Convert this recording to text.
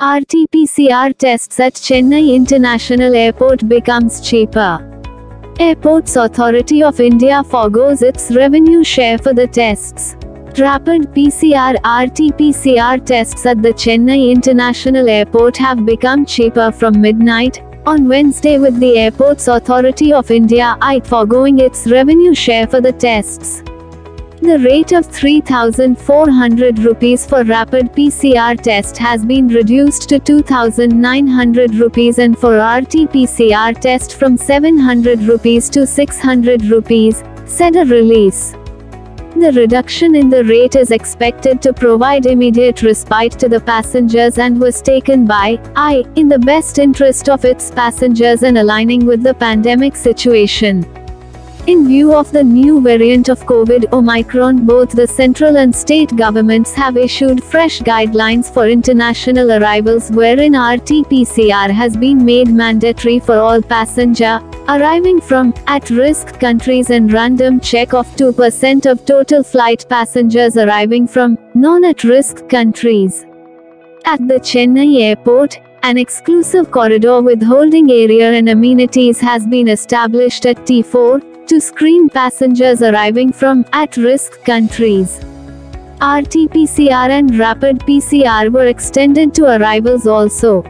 RT-PCR tests at Chennai International Airport becomes cheaper. Airports Authority of India forgoes its revenue share for the tests. Rapid PCR RT-PCR tests at the Chennai International Airport have become cheaper from midnight on Wednesday with the Airports Authority of India AAI foregoing its revenue share for the tests. The rate of 3400 rupees for rapid PCR test has been reduced to 2900 rupees and for RT-PCR test from 700 rupees to 600 rupees, said a release. The reduction in the rate is expected to provide immediate respite to the passengers and was taken by AAI in the best interest of its passengers and aligning with the pandemic situation. In view of the new variant of COVID Omicron, both the central and state governments have issued fresh guidelines for international arrivals wherein RT-PCR has been made mandatory for all passenger arriving from at-risk countries and random check of 2% of total flight passengers arriving from non-at-risk countries. At the Chennai airport, an exclusive corridor with holding area and amenities has been established at T4, to screen passengers arriving from at-risk countries. RT-PCR and rapid PCR were extended to arrivals also.